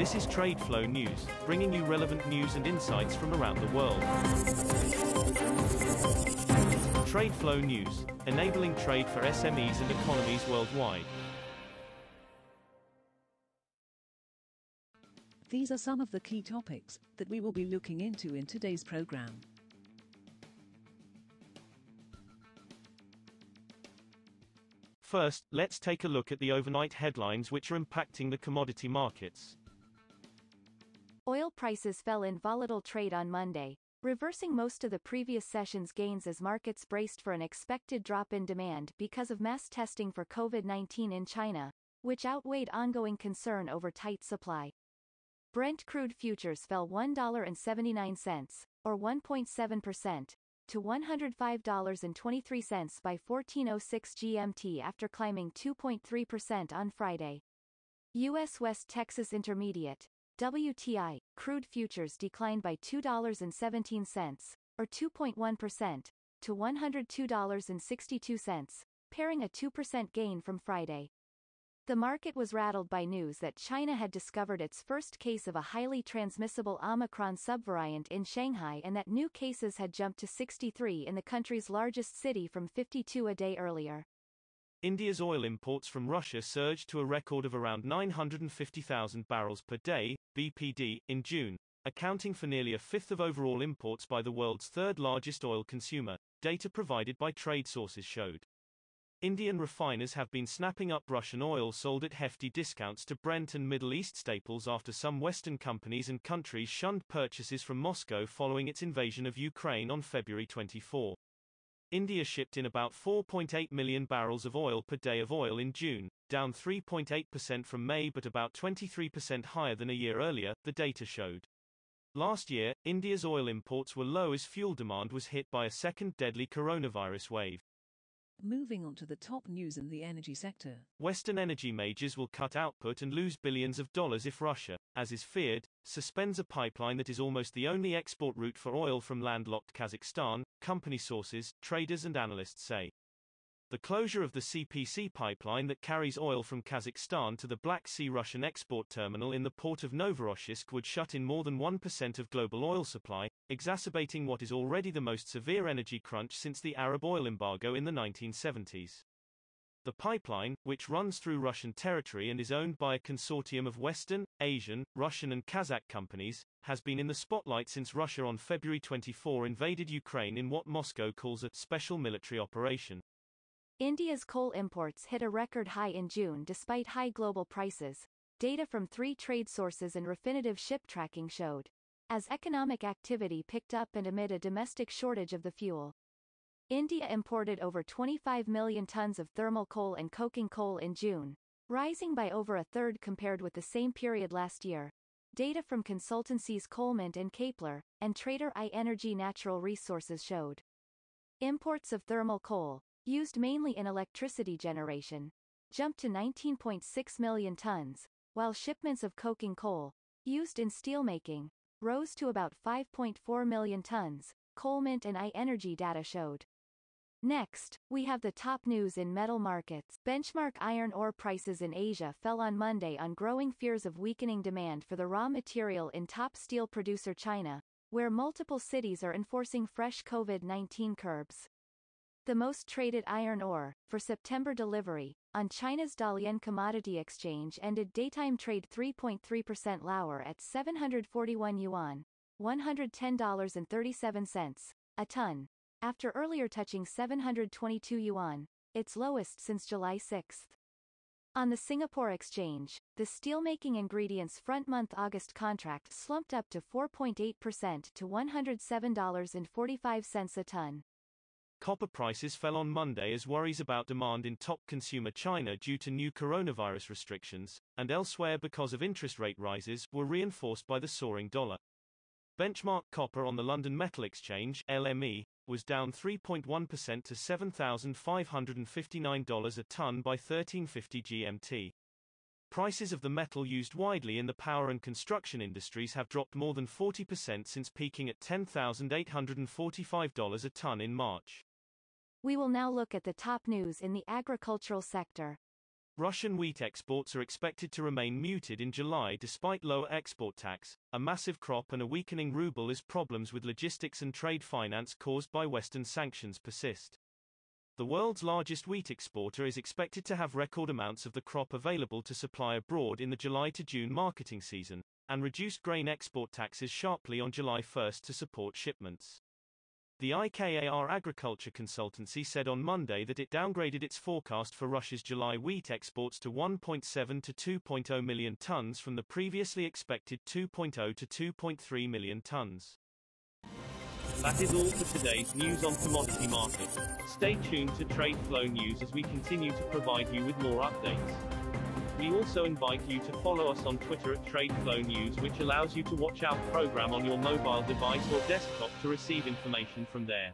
This is Trade Flow News, bringing you relevant news and insights from around the world. Trade Flow News, enabling trade for SMEs and economies worldwide. These are some of the key topics that we will be looking into in today's program. First, let's take a look at the overnight headlines which are impacting the commodity markets. Oil prices fell in volatile trade on Monday, reversing most of the previous session's gains as markets braced for an expected drop in demand because of mass testing for COVID-19 in China, which outweighed ongoing concern over tight supply. Brent crude futures fell $1.79, or 1.7%, to $105.23 by 1406 GMT after climbing 2.3% on Friday. U.S. West Texas Intermediate, WTI, crude futures declined by $2.17, or 2.1%, to $102.62, paring a 2% gain from Friday. The market was rattled by news that China had discovered its first case of a highly transmissible Omicron subvariant in Shanghai and that new cases had jumped to 63 in the country's largest city from 52 a day earlier. India's oil imports from Russia surged to a record of around 950,000 barrels per day, BPD, in June, accounting for nearly a fifth of overall imports by the world's third largest oil consumer, data provided by trade sources showed. Indian refiners have been snapping up Russian oil sold at hefty discounts to Brent and Middle East staples after some Western companies and countries shunned purchases from Moscow following its invasion of Ukraine on February 24. India shipped in about 4.8 million barrels of oil per day of oil in June, down 3.8% from May but about 23% higher than a year earlier, the data showed. Last year, India's oil imports were low as fuel demand was hit by a second deadly coronavirus wave. Moving on to the top news in the energy sector. Western energy majors will cut output and lose billions of dollars if Russia, as is feared, suspends a pipeline that is almost the only export route for oil from landlocked Kazakhstan, company sources, traders and analysts say. The closure of the CPC pipeline that carries oil from Kazakhstan to the Black Sea Russian export terminal in the port of Novorossiysk would shut in more than 1% of global oil supply, exacerbating what is already the most severe energy crunch since the Arab oil embargo in the 1970s. The pipeline, which runs through Russian territory and is owned by a consortium of Western, Asian, Russian and Kazakh companies, has been in the spotlight since Russia on February 24 invaded Ukraine in what Moscow calls a special military operation. India's coal imports hit a record high in June despite high global prices, data from three trade sources and Refinitiv ship tracking showed. As economic activity picked up and amid a domestic shortage of the fuel. India imported over 25 million tons of thermal coal and coking coal in June, rising by over a third compared with the same period last year. Data from consultancies Coalmint and Kpler, and trader iEnergy Natural Resources showed. Imports of thermal coal, used mainly in electricity generation, jumped to 19.6 million tons, while shipments of coking coal, used in steelmaking, rose to about 5.4 million tons, Coalmint and iEnergy data showed. Next, we have the top news in metal markets. Benchmark iron ore prices in Asia fell on Monday on growing fears of weakening demand for the raw material in top steel producer China, where multiple cities are enforcing fresh COVID-19 curbs. The most traded iron ore, for September delivery, on China's Dalian Commodity Exchange ended daytime trade 3.3% lower at 741 yuan, $110.37, a ton, after earlier touching 722 yuan, its lowest since July 6. On the Singapore Exchange, the steelmaking ingredients front month August contract slumped up to 4.8% to $107.45 a ton. Copper prices fell on Monday as worries about demand in top consumer China due to new coronavirus restrictions, and elsewhere because of interest rate rises, were reinforced by the soaring dollar. Benchmark copper on the London Metal Exchange LME, was down 3.1% to $7,559 a ton by 1350 GMT. Prices of the metal used widely in the power and construction industries have dropped more than 40% since peaking at $10,845 a ton in March. We will now look at the top news in the agricultural sector. Russian wheat exports are expected to remain muted in July despite lower export tax, a massive crop and a weakening ruble as problems with logistics and trade finance caused by Western sanctions persist. The world's largest wheat exporter is expected to have record amounts of the crop available to supply abroad in the July to June marketing season, and reduced grain export taxes sharply on July 1 to support shipments. The IKAR Agriculture Consultancy said on Monday that it downgraded its forecast for Russia's July wheat exports to 1.7 to 2.0 million tons from the previously expected 2.0 to 2.3 million tons. That is all for today's news on commodity markets. Stay tuned to Trade Flow News as we continue to provide you with more updates. We also invite you to follow us on Twitter at TradeFlow News which allows you to watch our program on your mobile device or desktop to receive information from there.